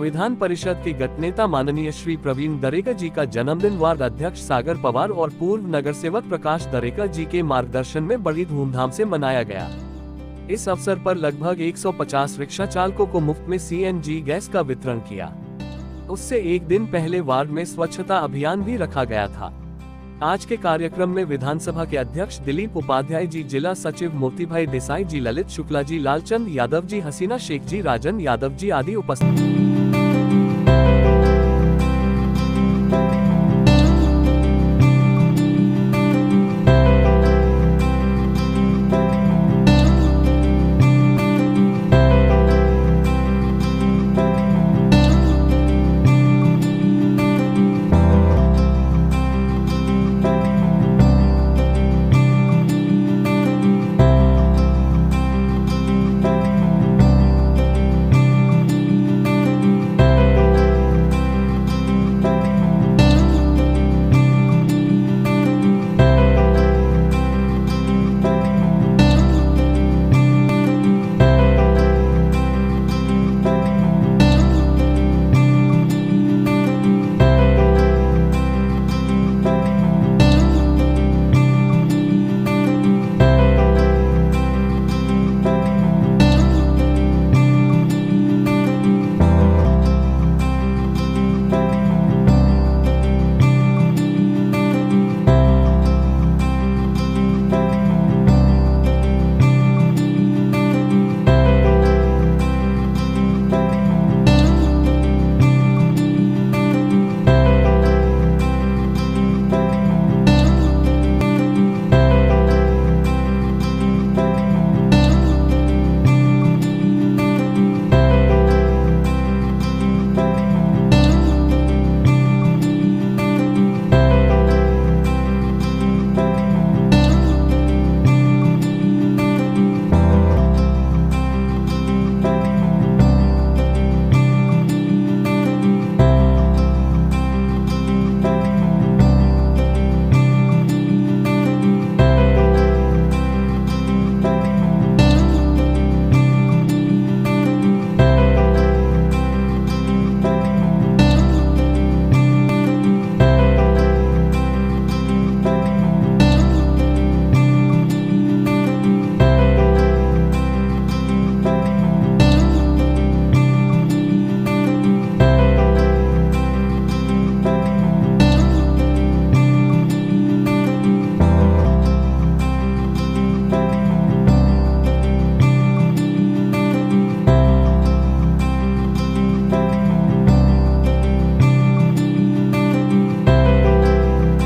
विधान परिषद के गटनेता माननीय श्री प्रवीण दरेकर जी का जन्मदिन वार्ड अध्यक्ष सागर पवार और पूर्व नगर सेवक प्रकाश दरेकर जी के मार्गदर्शन में बड़ी धूमधाम से मनाया गया। इस अवसर पर लगभग 150 रिक्शा चालकों को मुफ़्त में सीएनजी गैस का वितरण किया। उससे एक दिन पहले वार्ड में स्वच्छता अभियान भी रखा गया था। आज के कार्यक्रम में विधानसभा के अध्यक्ष दिलीप उपाध्याय जी, जिला सचिव मोती भाई देसाई जी, ललित शुक्ला जी, लालचंद यादव जी, हसीना शेख जी, राजन यादव जी आदि उपस्थित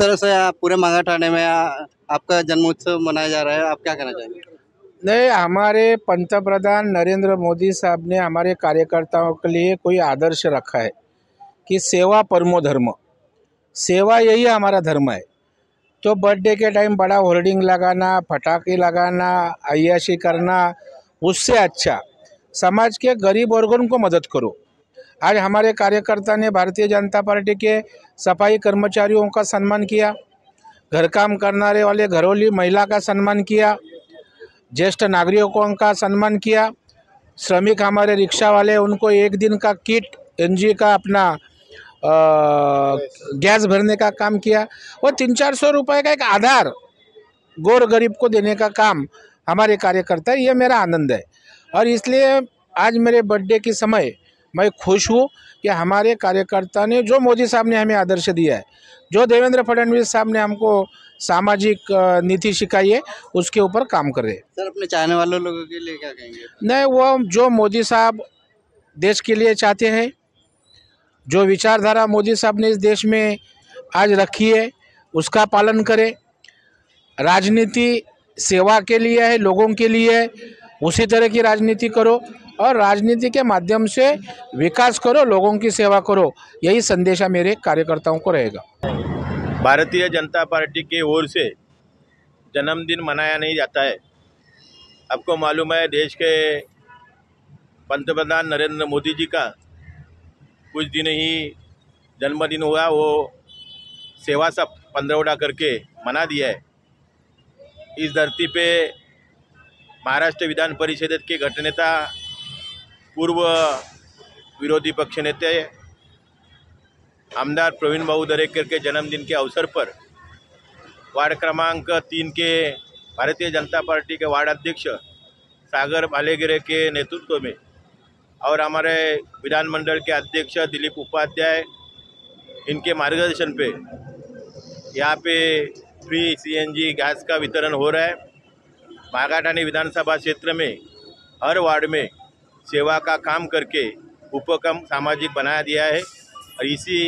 तरह से पूरे मांगा ठाणे में आपका जन्मोत्सव मनाया जा रहा है, आप क्या कहना चाहेंगे? नहीं, हमारे पंतप्रधान नरेंद्र मोदी साहब ने हमारे कार्यकर्ताओं के लिए कोई आदर्श रखा है कि सेवा परमो धर्म। सेवा यही हमारा धर्म है। तो बर्थडे के टाइम बड़ा होर्डिंग लगाना, पटाखे लगाना, अय्याशी करना, उससे अच्छा। समाज के गरीब वर्गों को मदद करो। आज हमारे कार्यकर्ता ने भारतीय जनता पार्टी के सफ़ाई कर्मचारियों का सम्मान किया घर काम करने वाले घरोली महिला का सम्मान किया ज्येष्ठ नागरिकों का सम्मान किया श्रमिक हमारे रिक्शा वाले उनको एक दिन का किट एनजी का अपना अ, गैस भरने का काम किया। वो तीन चार सौ रुपये का एक आधार गोर गरीब को देने का काम हमारे कार्यकर्ता ये मेरा आनंद है। और इसलिए आज मेरे बर्थडे के समय मैं खुश हूँ कि हमारे कार्यकर्ता ने जो मोदी साहब ने हमें आदर्श दिया है जो देवेंद्र फडणवीस साहब ने हमको सामाजिक नीति सिखाई है उसके ऊपर काम कर रहे सर अपने चाहने वाले लोगों के लिए क्या कहेंगे? नहीं वो जो मोदी साहब देश के लिए चाहते हैं जो विचारधारा मोदी साहब ने इस देश में आज रखी है उसका पालन करें। राजनीति सेवा के लिए है लोगों के लिए है उसी तरह की राजनीति करो। और राजनीति के माध्यम से विकास करो, लोगों की सेवा करो। यही संदेशा मेरे कार्यकर्ताओं को रहेगा। भारतीय जनता पार्टी की ओर से जन्मदिन मनाया नहीं जाता है। आपको मालूम है, देश के पंतप्रधान नरेंद्र मोदी जी का कुछ दिन ही जन्मदिन हुआ, वो सेवा सा पंद्रवड़ा करके मना दिया है। इस धरती पे महाराष्ट्र विधान परिषद के गठनेता पूर्व विरोधी पक्ष पक्षनेते आमदार प्रवीण भाऊ दरेकर के जन्मदिन के अवसर पर वार्ड क्रमांक तीन के भारतीय जनता पार्टी के वार्ड अध्यक्ष सागर भालेगिरे के नेतृत्व में और हमारे विधानमंडल के अध्यक्ष दिलीप उपाध्याय इनके मार्गदर्शन पे यहाँ पे फ्री सीएनजी गैस का वितरण हो रहा है। मागाठानी विधानसभा क्षेत्र में, हर वार्ड में सेवा का काम करके उपक्रम सामाजिक बनाया दिया है और इसी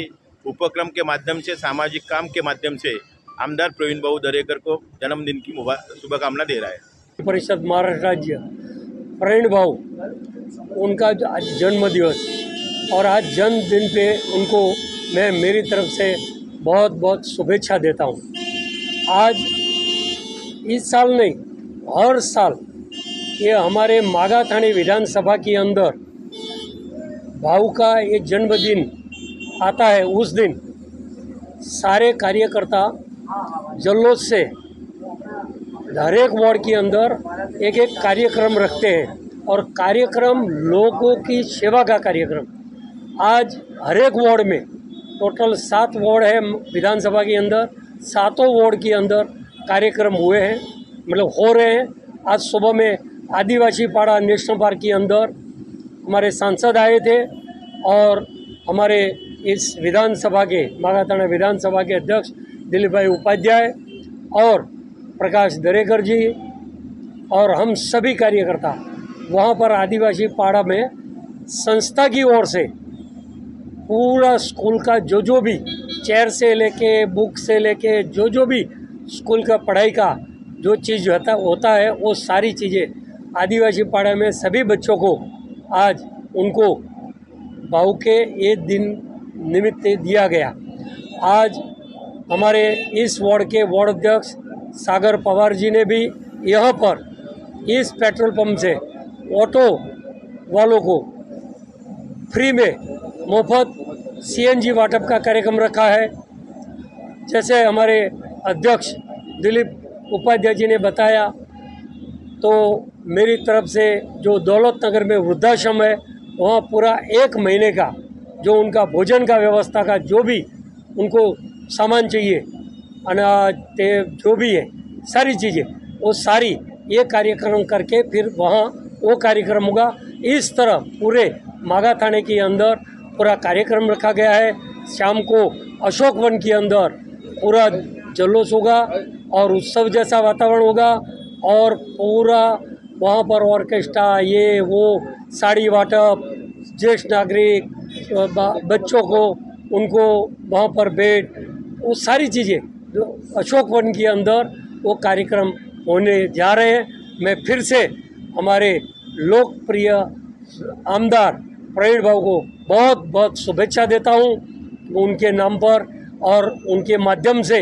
उपक्रम के माध्यम से, सामाजिक काम के माध्यम से आमदार प्रवीण भाऊ दरेकर को जन्मदिन की शुभकामना दे रहा है। परिषद महाराष्ट्र राज्य, प्रवीण भाऊ, उनका आज जन्म दिवस और आज जन्मदिन पे उनको मैं मेरी तरफ़ से बहुत बहुत शुभेच्छा देता हूँ। आज इस साल नहीं, हर साल ये हमारे मागा थाने विधानसभा के अंदर भाऊ का ये जन्मदिन आता है उस दिन। सारे कार्यकर्ता जल्लोष से हर एक वार्ड के अंदर एक एक कार्यक्रम रखते हैं और कार्यक्रम लोगों की सेवा का कार्यक्रम। आज हर एक वार्ड में टोटल सात वार्ड है विधानसभा के अंदर, सातों वार्ड के अंदर कार्यक्रम हुए हैं मतलब हो रहे हैं। आज सुबह में आदिवासी पाड़ा नेशनल पार्क के अंदर हमारे सांसद आए थे और हमारे इस विधानसभा के, मागाताना विधानसभा के अध्यक्ष दिलीप भाई उपाध्याय और प्रकाश दरेकर जी और हम सभी कार्यकर्ता वहाँ पर आदिवासी पाड़ा में संस्था की ओर से पूरा स्कूल का जो जो भी चेयर से लेके, बुक से लेके, जो जो भी स्कूल का पढ़ाई का जो चीज़ होता होता है, वो सारी चीज़ें आदिवासी पाड़ा में सभी बच्चों को आज उनको भाऊ के एक दिन निमित्त दिया गया। आज हमारे इस वार्ड के वार्ड अध्यक्ष सागर पवार जी ने भी यहाँ पर इस पेट्रोल पंप से ऑटो वालों को फ्री में मुफ़्त सीएनजी वाटप का कार्यक्रम रखा है। जैसे हमारे अध्यक्ष दिलीप उपाध्याय जी ने बताया तो मेरी तरफ़ से जो दौलत नगर में वृद्धाश्रम है, वहाँ पूरा एक महीने का जो उनका भोजन का व्यवस्था का जो भी उनको सामान चाहिए, अनाज जो भी है, सारी चीज़ें, वो सारी ये कार्यक्रम करके फिर वहाँ वो कार्यक्रम होगा। इस तरह पूरे मागा थाने के अंदर पूरा कार्यक्रम रखा गया है। शाम को अशोक वन के अंदर पूरा जल्लोष होगा और उत्सव जैसा वातावरण होगा। और पूरा वहाँ पर ऑर्केस्ट्रा, ये, वो, साड़ी वाटप, ज्येष्ठ नागरिक बच्चों को, उनको वहाँ पर बेड, वो सारी चीज़ें अशोक वन के अंदर वो कार्यक्रम होने जा रहे हैं। मैं फिर से हमारे लोकप्रिय आमदार प्रवीण भाव को बहुत बहुत शुभेच्छा देता हूँ उनके नाम पर और उनके माध्यम से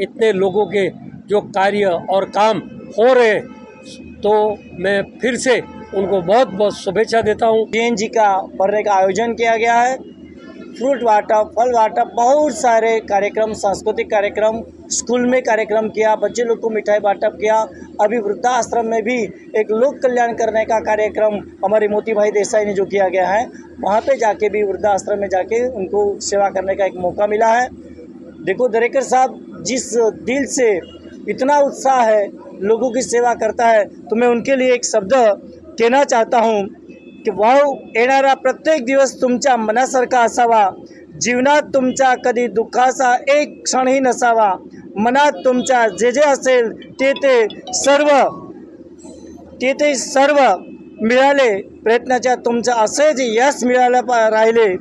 इतने लोगों के जो कार्य और काम हो रहे हैं तो मैं फिर से उनको बहुत बहुत शुभेच्छा देता हूँ। सी का भरने का आयोजन किया गया है। फ्रूट वाटप फल वाटप बहुत सारे कार्यक्रम, सांस्कृतिक कार्यक्रम, स्कूल में कार्यक्रम किया, बच्चे लोग को मिठाई वाटप किया, अभी वृद्धाश्रम में भी एक लोक कल्याण करने का कार्यक्रम हमारे मोती भाई देसाई ने जो किया गया है, वहाँ पे जाके भी वृद्धाश्रम में जाके उनको सेवा करने का एक मौका मिला है। देखो, दरेकर साहब, जिस दिल से इतना उत्साह है लोगों की सेवा करता है तो मैं उनके लिए एक शब्द कहना चाहता हूँ की भाऊ येणारा प्रत्येक दिवस तुमच्या मनासारखा असावा, जीवनात तुमच्या कधी दुःखाचा एक क्षणही नसावा, मनात तुमच्या जे जे असेल ते ते सर्व, ते ते सर्व मिळाले, प्रयत्नाच्या तुमचं असेच यश मिळालं राहिले.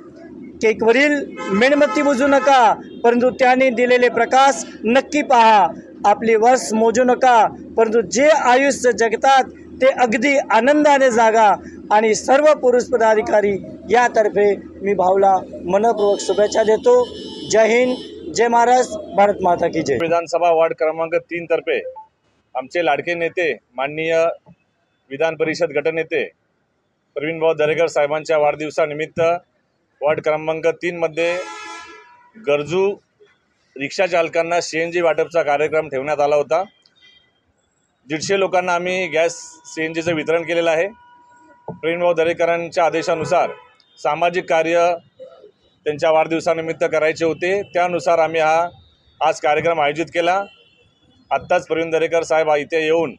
केकवरील मेणबत्ती बुजू नका, परंतु त्याने दिलेले प्रकाश नक्की पहा. आपली वर्ष मोजू नका परंतु जे आयुष्य जगतात ते अगदी आनंदाने जागा. आणि सर्व पुरुष पदाधिकारी यातर्फे मी भाऊला मनपूर्वक शुभेच्छा देतो. जय हिंद जय महाराष्ट्र भारत माता की जय. विधानसभा वार्ड क्रमांक तीन तर्फे आमचे लाडके नेते माननीय विधान परिषद गटनेते प्रवीणभाऊ दरेकर साहेबांच्या वाढदिवसानिमित्त वार्ड क्रमांक तीनमध्ये गरजू रिक्षा चालकांना सी एन जी वाटपचा कार्यक्रम ठेवण्यात आला होता. दीडशे लोकांना आम्ही गॅस सी एन जीचं वितरण केलेलं आहे. प्रवीणभाऊ दरेकरांच्या आदेशानुसार सामाजिक कार्य त्यांच्या वाढदिवसानिमित्त करायचे होते. त्यानुसार आम्ही हा आज कार्यक्रम आयोजित केला. आत्ताच प्रवीण दरेकर साहेब इथे येऊन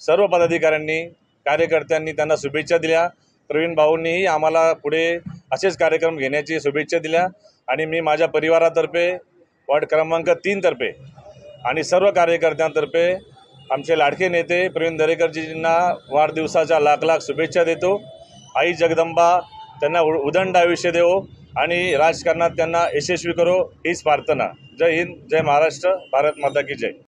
सर्व पदाधिकाऱ्यांनी कार्यकर्त्यांनी त्यांना शुभेच्छा दिल्या. प्रवीण भाऊंनीही आम्हाला पुढे असेच कार्यक्रम घेण्याची शुभेच्छा दिल्या आणि मी माझ्या परिवारातर्फे वॉर्ड क्रमांक तीनतर्फे आणि सर्व कार्यकर्त्यांतर्फे आमचे लाडके नेते प्रवीण दरेकरजींना वाढदिवसाच्या लाख लाख शुभेच्छा देतो. आई जगदंबा त्यांना उ उदंड आयुष्य देवो आणि राजकारणात त्यांना यशस्वी करो हीच प्रार्थना. जय हिंद जय महाराष्ट्र भारत माता की जय.